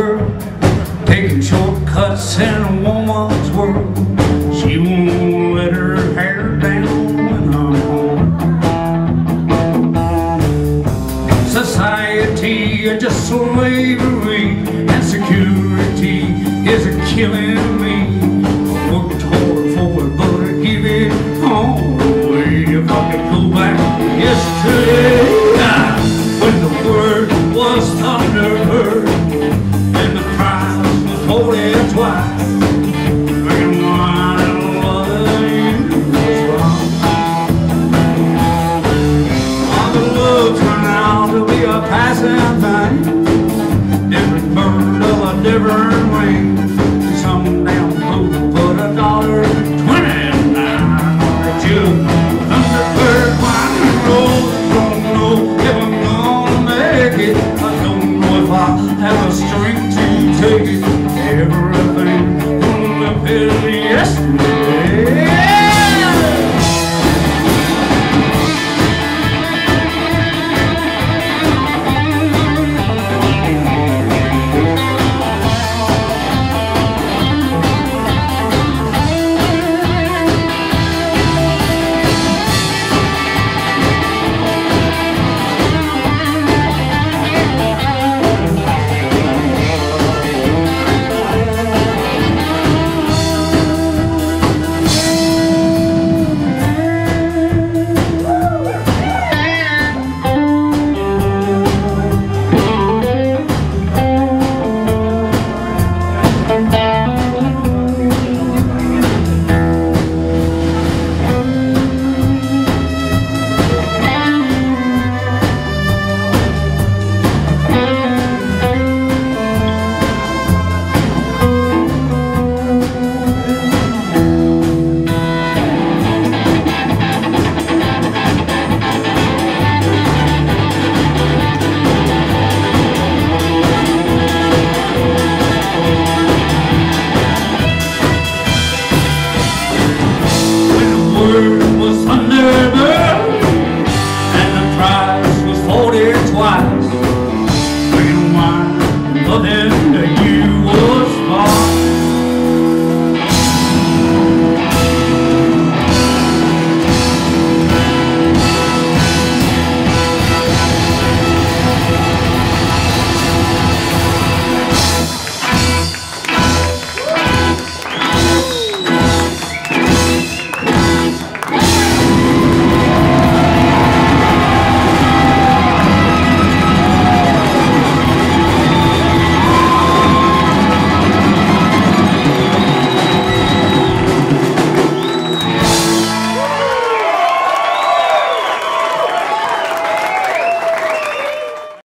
girl Taking shortcuts in a woman's world. She won't let her hair down when I'm home. Society is just slavery. And security is a killing Música you.